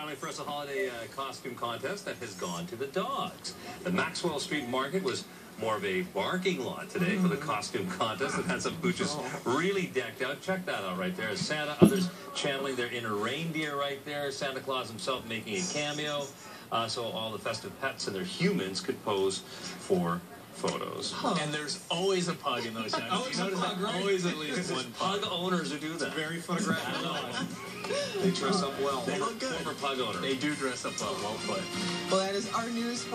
finally for us a holiday uh, costume contest that has gone to the dogs. The Maxwell Street Market was more of a barking lot today for the costume contest. It had some pooches really decked out. Check that out right there. Santa, others channeling their inner reindeer right there. Santa Claus himself making a cameo. Uh, so all the festive pets and their humans could pose for photos. And there's always a pug in those shots. Always a pug, right? Always at least one Pug pug. owners who do that. Very photographic. They dress up well. They look good. Former pug owners. They do dress up well, well put. Well, that is our news.